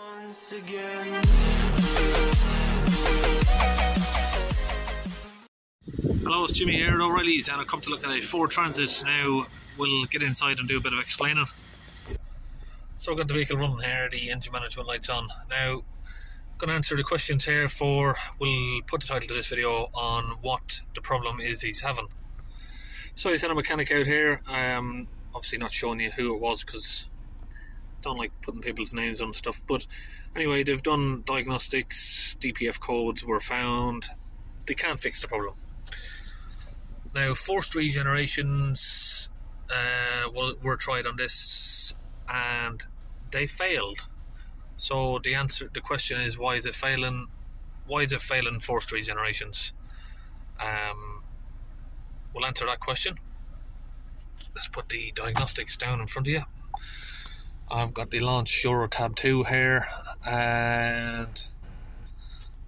once again. Hello, it's Jimmy here at O'Rileys and I've come to look at a Ford Transit. Now we'll get inside and do a bit of explaining. So I've got the vehicle running here, the engine management lights on. Now, I'm going to answer the questions here for, we'll put the title to this video on what the problem is he's having. So he's had a mechanic out here, um, obviously not showing you who it was because don't like putting people's names on stuff. But anyway, they've done diagnostics, DPF codes were found. They can't fix the problem. Now, forced regenerations uh, were, tried on this, and they failed. So the answer, the question is, why is it failing? Why is it failing forced regenerations? Um, we'll answer that question. Let's put the diagnostics down in front of you. I've got the launch Euro Tab 2 here, and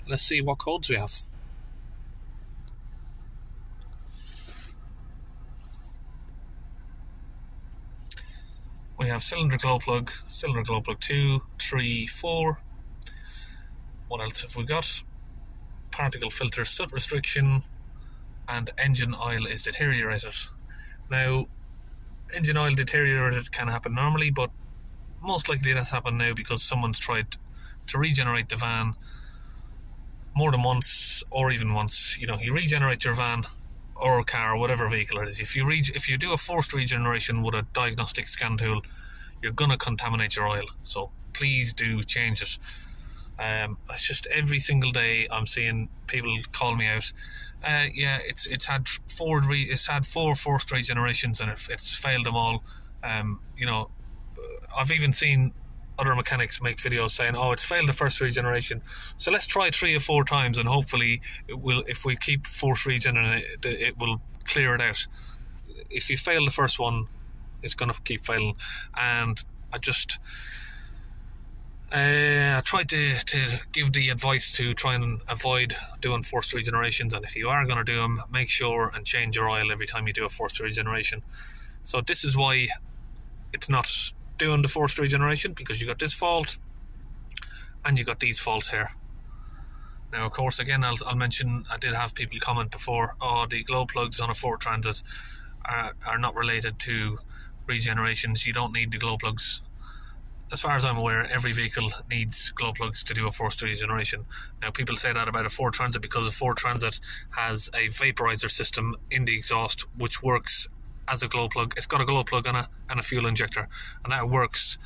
let's see what codes we have. We have cylinder glow plug, cylinder glow plug 2, 3, 4. What else have we got? Particle filter soot restriction, and engine oil is deteriorated. Now, engine oil deteriorated can happen normally, but most likely that's happened now because someone's tried to regenerate the van more than once or even once. You know, you regenerate your van or car, or whatever vehicle it is. If you re- if you do a forced regeneration with a diagnostic scan tool, you're gonna contaminate your oil. So please do change it. Um, it's just every single day I'm seeing people call me out. Uh, yeah, it's it's had four re- it's had four forced regenerations and it, it's failed them all. Um, you know, I've even seen other mechanics make videos saying, "Oh, it's failed the first regeneration, so let's try three or four times, and hopefully, it will. If we keep force regenerating, it, it will clear it out. If you fail the first one, it's going to keep failing." And I just, uh, I tried to to give the advice to try and avoid doing forced regenerations, and if you are going to do them, make sure and change your oil every time you do a forced regeneration. So this is why it's not doing the forced regeneration because you got this fault and you got these faults here. Now, of course, again, I'll, I'll mention I did have people comment before. Oh, the glow plugs on a Ford Transit are, are not related to regenerations. You don't need the glow plugs. As far as I'm aware, every vehicle needs glow plugs to do a forced regeneration. Now, people say that about a Ford Transit because a Ford Transit has a vaporizer system in the exhaust which works as a glow plug. It's got a glow plug and a, and a fuel injector, and that works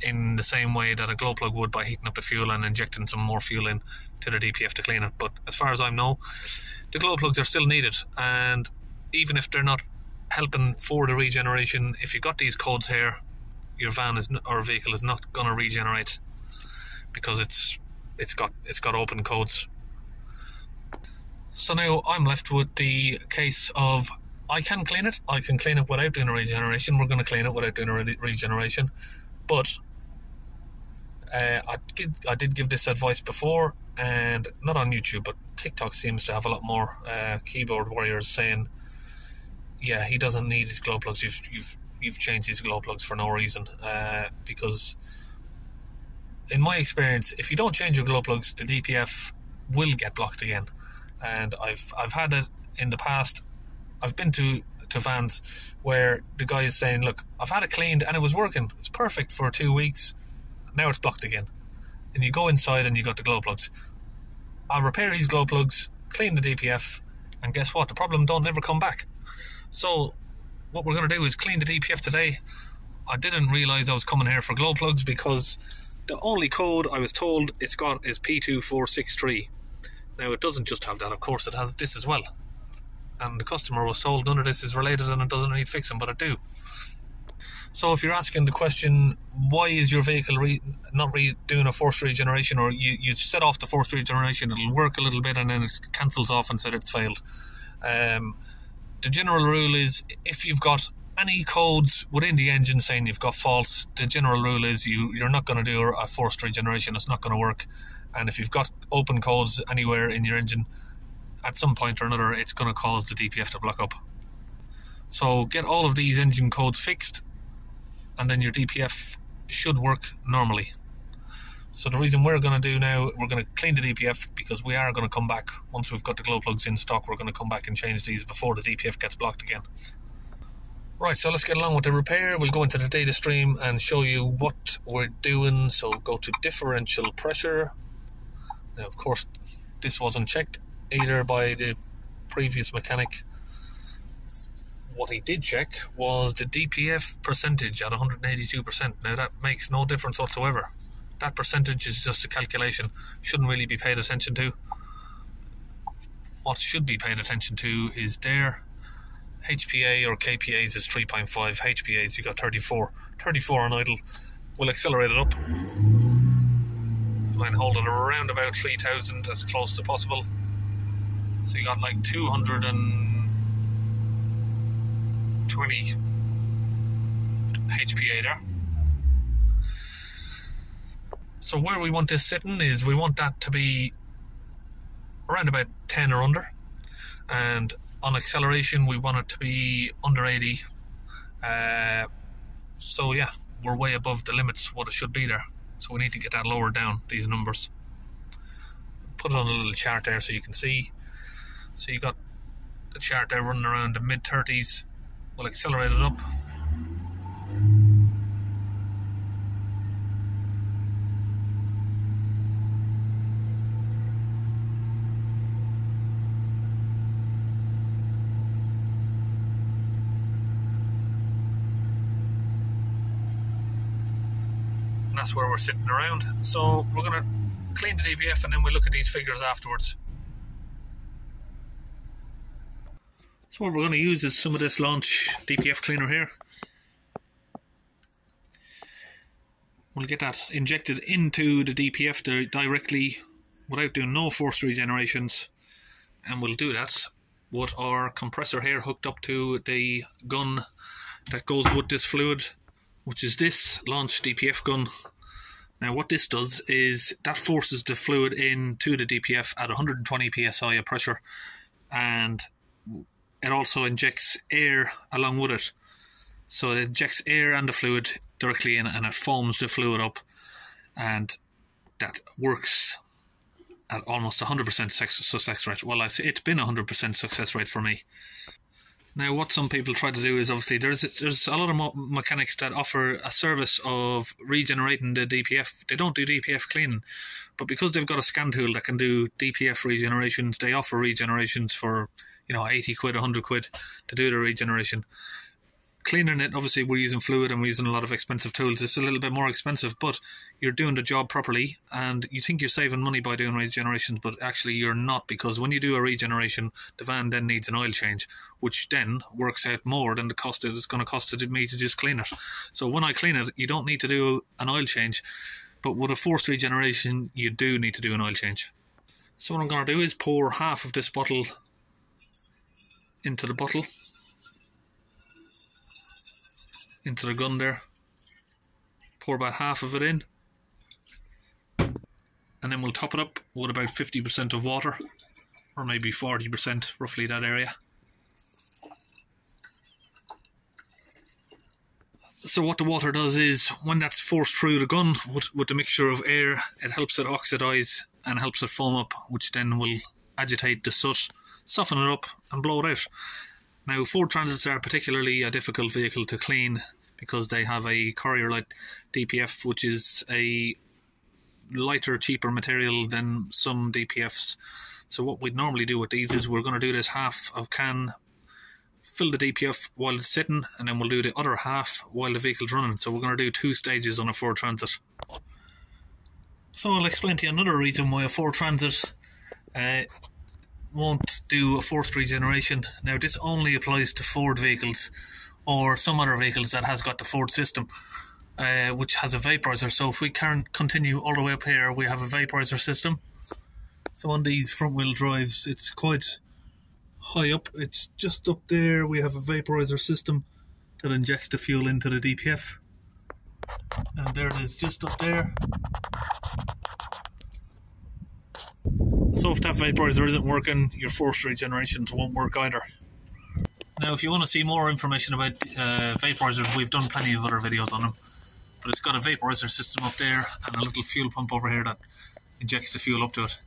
in the same way that a glow plug would by heating up the fuel and injecting some more fuel in to the DPF to clean it. But as far as I know, the glow plugs are still needed, and even if they're not helping for the regeneration, if you've got these codes here, your van is or vehicle is not going to regenerate because it's it's got it's got open codes. So now I'm left with the case of I can clean it. I can clean it without doing a regeneration. We're going to clean it without doing a re- regeneration. But uh, I did I did give this advice before, and not on YouTube, but TikTok seems to have a lot more uh, keyboard warriors saying, "Yeah, he doesn't need his glow plugs. You've you've you've changed his glow plugs for no reason." Uh, because, in my experience, if you don't change your glow plugs, the DPF will get blocked again. And I've I've had it in the past I've been to to vans where the guy is saying, "Look, I've had it cleaned and it was working. It's perfect for two weeks. Now it's blocked again." And you go inside and you got the glow plugs. I'll repair these glow plugs, clean the DPF, and guess what? The problem don't ever come back. So what we're going to do is clean the DPF today. I didn't realize I was coming here for glow plugs because the only code I was told it's got is P2463. Now it doesn't just have that, of course it has this as well and the customer was told none of this is related and it doesn't need fixing, but it do. So if you're asking the question, why is your vehicle re- not re- doing a forced regeneration, or you, you set off the forced regeneration, it'll work a little bit and then it cancels off and said it's failed. Um, the general rule is if you've got any codes within the engine saying you've got faults, the general rule is you, you're not going to do a forced regeneration, it's not going to work. And if you've got open codes anywhere in your engine, at some point or another, it's going to cause the DPF to block up. So get all of these engine codes fixed, and then your DPF should work normally. So the reason we're going to do now, we're going to clean the DPF because we are going to come back once we've got the glow plugs in stock. We're going to come back and change these before the DPF gets blocked again. Right, so let's get along with the repair. We'll go into the data stream and show you what we're doing. So go to differential pressure. Now, of course, this wasn't checked either by the previous mechanic. What he did check was the DPF percentage at 182%. Now, that makes no difference whatsoever that percentage is just a calculation, shouldn't really be paid attention to. What should be paid attention to is there. HPA or KPAs is 3.5, HPAs you got 34. 34 on idle. We'll accelerate it up. And hold it around about 3000 as close to possible. So you got like 220 HPA there. So where we want this sitting is we want that to be around about 10 or under. And on acceleration, we want it to be under 80. Uh, so yeah, we're way above the limits what it should be there. So we need to get that lower down, these numbers. Put it on a little chart there so you can see. So you got the chart there running around the mid 30s. We'll accelerate it up. that's where we're sitting around. So we're going to clean the DPF and then we'll look at these figures afterwards. So what we're going to use is some of this launch DPF cleaner here. We'll get that injected into the DPF directly without doing no forced regenerations and we'll do that with our compressor here hooked up to the gun that goes with this fluid which is this launch DPF gun. Now what this does is that forces the fluid into the DPF at 120 psi of pressure and it also injects air along with it. So it injects air and the fluid directly in and it foams the fluid up and that works at almost 100% success rate. Well, it's been 100% success rate for me. Now, what some people try to do is obviously there's there's a lot of mechanics that offer a service of regenerating the DPF. They don't do DPF cleaning, but because they've got a scan tool that can do DPF regenerations, they offer regenerations for you know 80 quid, 100 quid to do the regeneration cleaning it, obviously, we're using fluid and we're using a lot of expensive tools. It's a little bit more expensive, but you're doing the job properly, and you think you're saving money by doing regenerations, but actually you're not because when you do a regeneration, the van then needs an oil change, which then works out more than the cost it's going to cost me to just clean it. So when I clean it, you don't need to do an oil change, but with a forced regeneration, you do need to do an oil change. So what I'm going to do is pour half of this bottle into the bottle into the gun there. Pour about half of it in. And then we'll top it up with about 50% of water, or maybe 40%, roughly that area. So what the water does is, when that's forced through the gun with, with the mixture of air, it helps it oxidize and helps it foam up, which then will agitate the soot, soften it up, and blow it out. Now, Ford Transits are particularly a difficult vehicle to clean because they have a cordierite DPF, which is a lighter, cheaper material than some DPFs. So what we'd normally do with these is we're going to do this half of can, fill the DPF while it's sitting, and then we'll do the other half while the vehicle's running. So we're going to do two stages on a Ford Transit. So I'll explain to you another reason why a Ford Transit uh, won't do a forced regeneration. Now, this only applies to Ford vehicles or some other vehicles that has got the Ford system, uh, which has a vaporizer. So if we can continue all the way up here, we have a vaporizer system. So on these front wheel drives, it's quite high up. It's just up there. We have a vaporizer system that injects the fuel into the DPF. And there it is, just up there. So if that vaporizer isn't working, your forced regenerations won't work either. Now, if you want to see more information about uh, vaporizers, we've done plenty of other videos on them. but it's got a vaporizer system up there and a little fuel pump over here that injects the fuel up to it.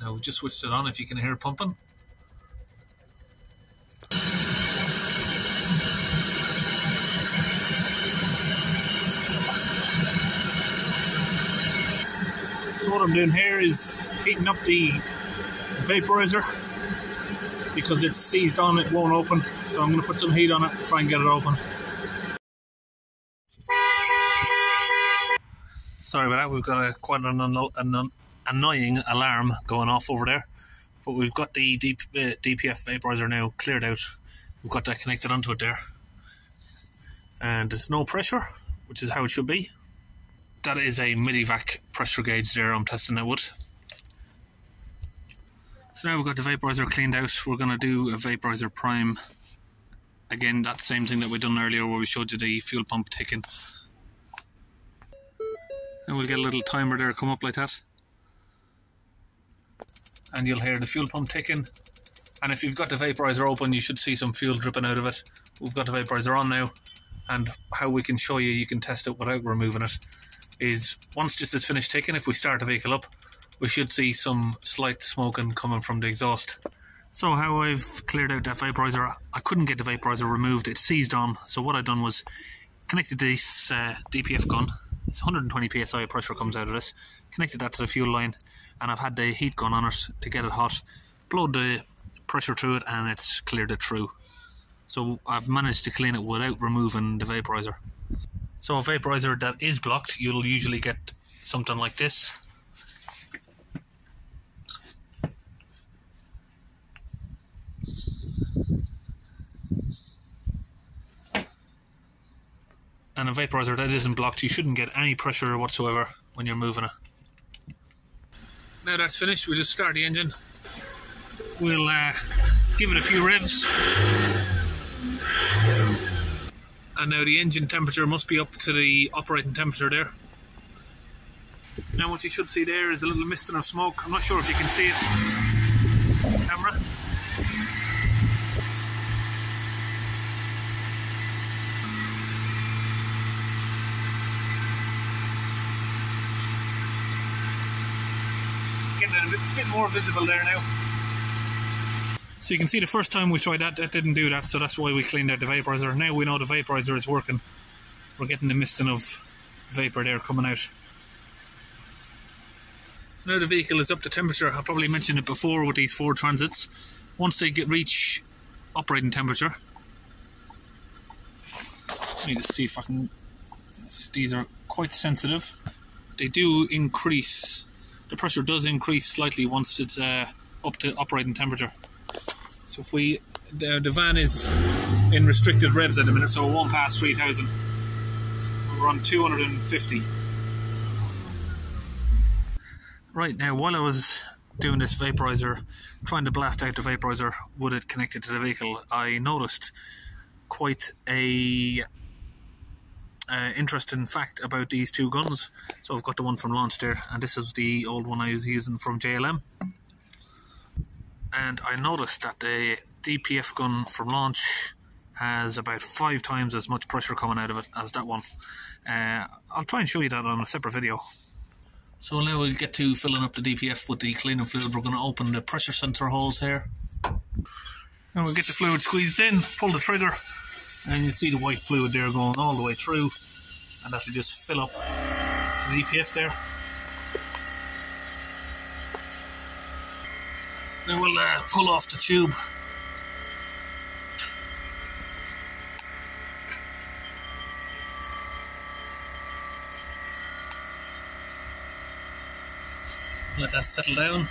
Now, we just switched it on if you can hear pumping. What I'm doing here is heating up the vaporizer because it's seized on, it won't open. So I'm going to put some heat on it, try and get it open. Sorry about that, we've got a quite an, an annoying alarm going off over there. But we've got the uh, DPF vaporizer now cleared out. We've got that connected onto it there. And there's no pressure, which is how it should be that is a Medivac pressure gauge there I'm testing it with. So now we've got the vaporizer cleaned out, we're going to do a vaporizer prime. Again, that same thing that we done earlier where we showed you the fuel pump ticking. And we'll get a little timer there come up like that. And you'll hear the fuel pump ticking. And if you've got the vaporizer open, you should see some fuel dripping out of it. We've got the vaporizer on now. And how we can show you, you can test it without removing it is once this is finished ticking, if we start the vehicle up, we should see some slight smoking coming from the exhaust. So how I've cleared out that vaporizer, I couldn't get the vaporizer removed, it seized on. So what I've done was connected this uh, DPF gun, it's 120 psi pressure comes out of this, connected that to the fuel line, and I've had the heat gun on it to get it hot, blowed the pressure through it, and it's cleared it through. So I've managed to clean it without removing the vaporizer. So a vaporizer that is blocked, you'll usually get something like this. And a vaporizer that isn't blocked, you shouldn't get any pressure whatsoever when you're moving it. Now that's finished, we'll just start the engine. We'll uh, give it a few revs and now the engine temperature must be up to the operating temperature there. Now what you should see there is a little misting of smoke. I'm not sure if you can see it camera. Getting a bit, bit more visible there now. So you can see the first time we tried that, that didn't do that, so that's why we cleaned out the vaporizer. Now we know the vaporizer is working. We're getting the misting of vapor there coming out. So now the vehicle is up to temperature. I probably mentioned it before with these Ford Transits. Once they get reach operating temperature, let me just see if I can. These are quite sensitive. They do increase. The pressure does increase slightly once it's uh, up to operating temperature. So if we, the, the van is in restricted revs at the minute, so it won't pass 3,000. we're on 250. Right now, while I was doing this vaporizer, trying to blast out the vaporizer with it connected to the vehicle, I noticed quite a uh, interesting fact about these two guns. So I've got the one from Launch there, and this is the old one I was using from JLM and I noticed that the DPF gun from launch has about five times as much pressure coming out of it as that one. Uh, I'll try and show you that on a separate video. So now we'll get to filling up the DPF with the cleaning fluid. We're going to open the pressure sensor holes here. And we'll get the fluid squeezed in, pull the trigger, and you see the white fluid there going all the way through. And that'll just fill up the DPF there. Then we'll uh, pull off the tube. Let that settle down.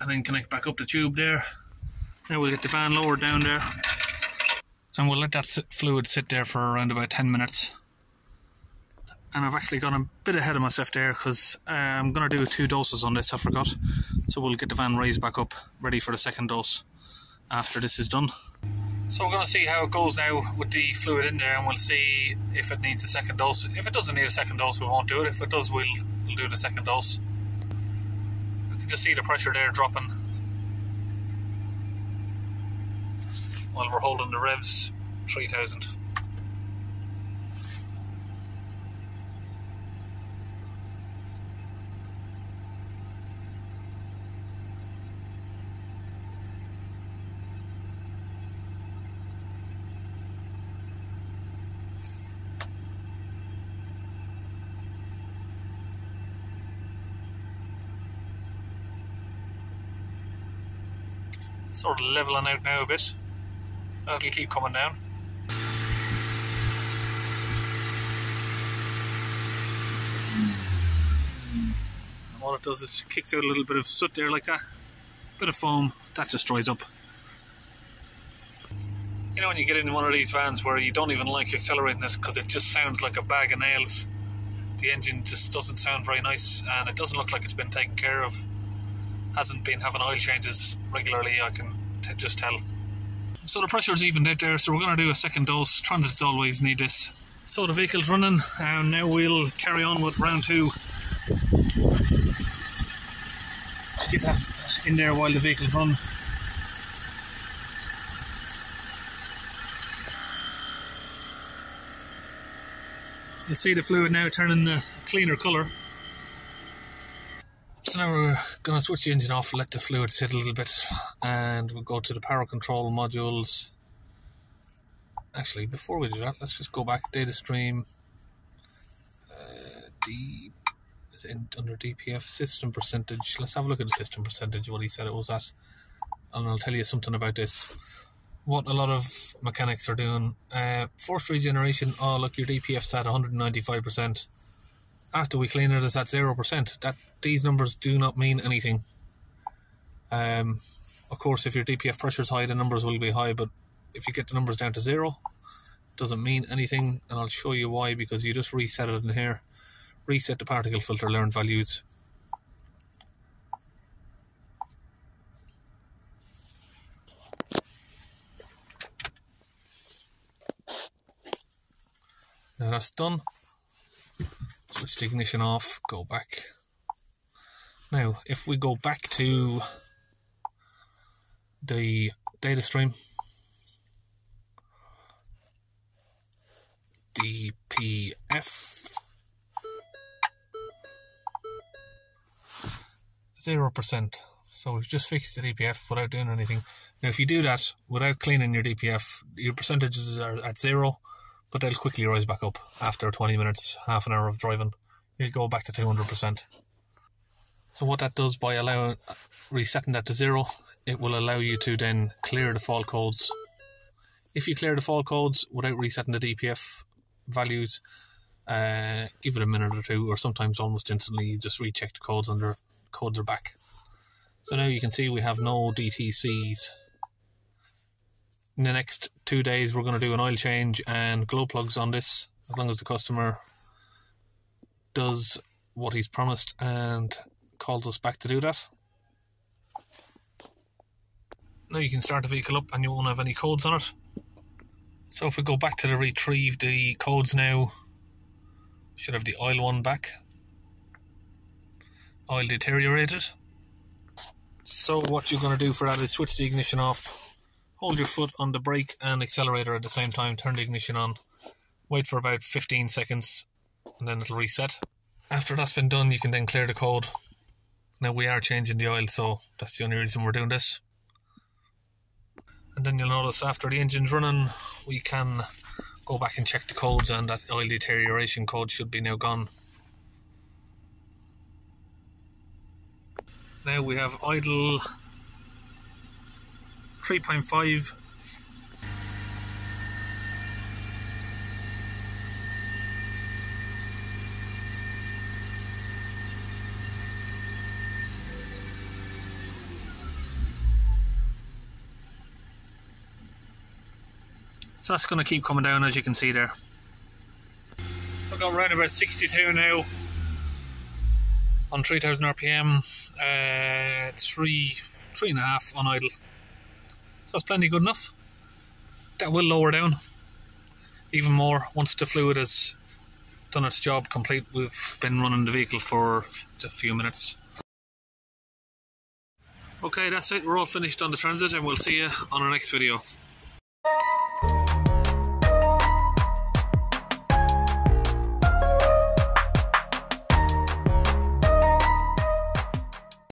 And then connect back up the tube there. Now we'll get the van lowered down there. And we'll let that fluid sit there for around about 10 minutes and I've actually gone a bit ahead of myself there because uh, I'm going to do two doses on this, I forgot. So we'll get the van raised back up, ready for the second dose after this is done. So we're going to see how it goes now with the fluid in there and we'll see if it needs a second dose. If it doesn't need a second dose, we won't do it. If it does, we'll, we'll do the second dose. You can just see the pressure there dropping while we're holding the revs 3000. Sort of leveling out now a bit. That'll keep coming down. And all it does is kicks out a little bit of soot there like that. Bit of foam, that just dries up. You know when you get in one of these vans where you don't even like accelerating it because it just sounds like a bag of nails. The engine just doesn't sound very nice and it doesn't look like it's been taken care of. Hasn't been having oil changes regularly, I can t- just tell. So the pressure's evened out there, so we're going to do a second dose. Transits always need this. So the vehicle's running, and now we'll carry on with round two. Get that in there while the vehicle's run. You'll see the fluid now turning the cleaner colour. So now we're going to switch the engine off, let the fluid sit a little bit, and we'll go to the power control modules. Actually, before we do that, let's just go back data stream. Uh, D is in under DPF system percentage. Let's have a look at the system percentage. What he said it was at, and I'll tell you something about this. What a lot of mechanics are doing. Uh, forced regeneration. Oh, look, your DPF's at 195 percent after we clean it, it's at zero percent. That these numbers do not mean anything. Um, of course, if your DPF pressure is high, the numbers will be high. But if you get the numbers down to zero, it doesn't mean anything. And I'll show you why. Because you just reset it in here, reset the particle filter learned values. Now that's done switch the ignition off, go back. Now, if we go back to the data stream, DPF, 0%. So we've just fixed the DPF without doing anything. Now, if you do that without cleaning your DPF, your percentages are at zero but they'll quickly rise back up after 20 minutes, half an hour of driving. You'll go back to 200%. So what that does by allowing resetting that to zero, it will allow you to then clear the fault codes. If you clear the fault codes without resetting the DPF values, uh, give it a minute or two, or sometimes almost instantly, you just recheck the codes and the codes are back. So now you can see we have no DTCs in the next two days, we're going to do an oil change and glow plugs on this, as long as the customer does what he's promised and calls us back to do that. Now you can start the vehicle up and you won't have any codes on it. So if we go back to the retrieve the codes now, should have the oil one back. Oil deteriorated. So what you're going to do for that is switch the ignition off hold your foot on the brake and accelerator at the same time, turn the ignition on, wait for about 15 seconds, and then it'll reset. After that's been done, you can then clear the code. Now we are changing the oil, so that's the only reason we're doing this. And then you'll notice after the engine's running, we can go back and check the codes, and that oil deterioration code should be now gone. Now we have idle 3.5 So that's going to keep coming down as you can see there. I've got around about 62 now on 3000 RPM, uh, three, three and a half on idle. It's plenty good enough. That will lower down even more once the fluid has done its job complete. We've been running the vehicle for a few minutes. Okay, that's it. We're all finished on the transit and we'll see you on our next video.